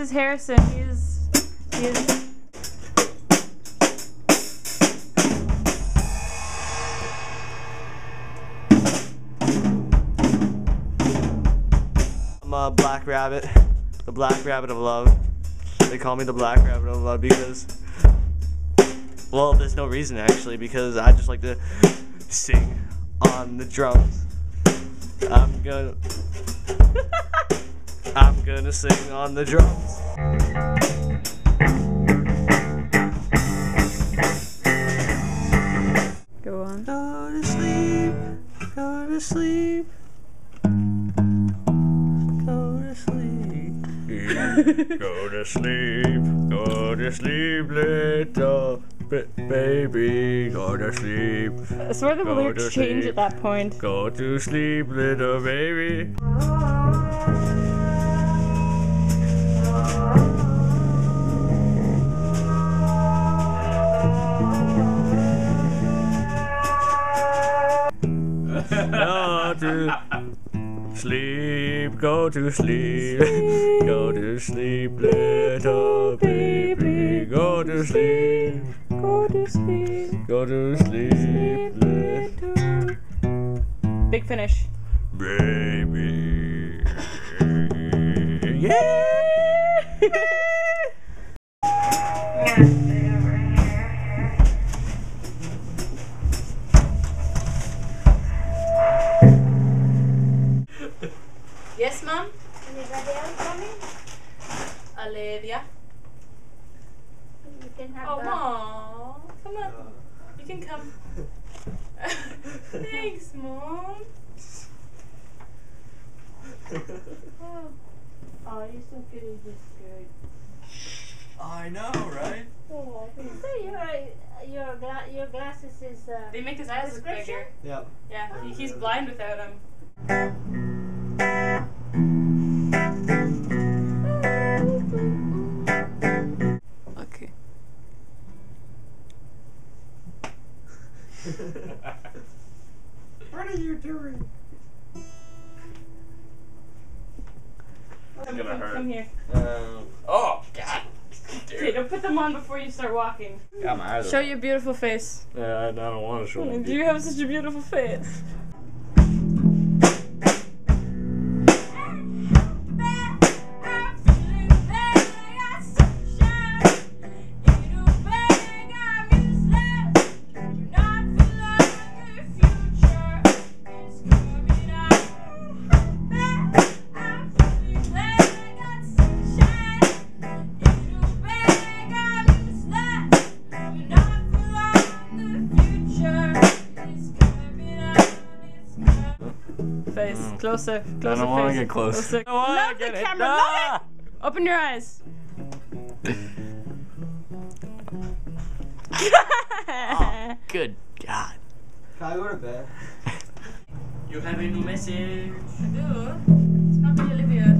is Harrison. He's he's. I'm a black rabbit, the black rabbit of love. They call me the black rabbit of love because, well, there's no reason actually because I just like to sing on the drums. I'm gonna, I'm gonna sing on the drums. Go on. Go to sleep, go to sleep, go to sleep. go to sleep, go to sleep, little ba- baby, go to sleep. I swear the Go lyrics change sleep. at that point. Go to sleep, little baby. to sleep, go to sleep, go to sleep, little baby. Go to sleep, Go to sleep. go to sleep, little Big finish. baby. Olivia. You can have Oh, the- mom. Come on. You can come. Thanks, mom. Oh. Oh, you're so good at this skirt. I know, right? Oh, so your your gla- your glasses is uh. They make his eyes look bigger. Yep. Yeah, he, he's blind without them. What are you doing? Come, gonna hurt. come here. Um, oh, God. Okay, don't put them on before you start walking. Got my eyes Show open. your beautiful face. Yeah, I, I don't want to show you. Do you have such a beautiful face? face. Mm. Closer, closer. I don't want to get close. Closer. I love get the camera. Ah! Love it. Open your eyes. oh, good God. Can I go to bed? you have a new message. I do. It's not me, Olivia.